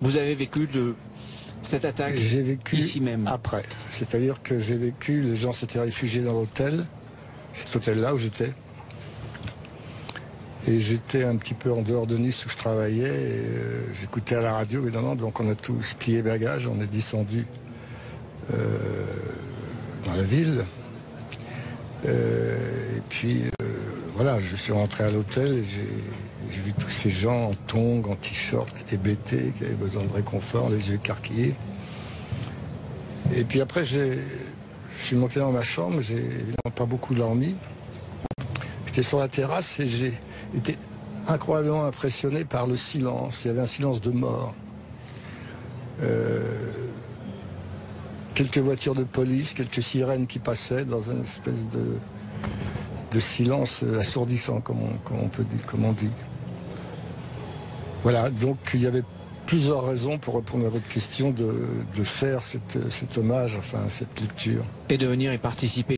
Vous avez vécu de cette attaque J'ai vécu ici même. après. C'est-à-dire que j'ai vécu, les gens s'étaient réfugiés dans l'hôtel, cet hôtel-là où j'étais. Et j'étais un petit peu en dehors de Nice où je travaillais. euh, J'écoutais à la radio, évidemment. Donc on a tous plié bagages, on est descendu euh, dans la ville. Euh, et puis voilà, je suis rentré à l'hôtel et j'ai j'ai vu tous ces gens en tongs, en t-shirt, hébétés, qui avaient besoin de réconfort, les yeux écarquillés. Et puis après, je suis monté dans ma chambre, j'ai évidemment pas beaucoup dormi. J'étais sur la terrasse et j'ai été incroyablement impressionné par le silence. Il y avait un silence de mort. Euh, quelques voitures de police, quelques sirènes qui passaient dans une espèce de, silence assourdissant, comme on dit. Voilà, donc il y avait plusieurs raisons pour répondre à votre question de, de faire cette- cet hommage, enfin cette lecture. Et de venir y participer.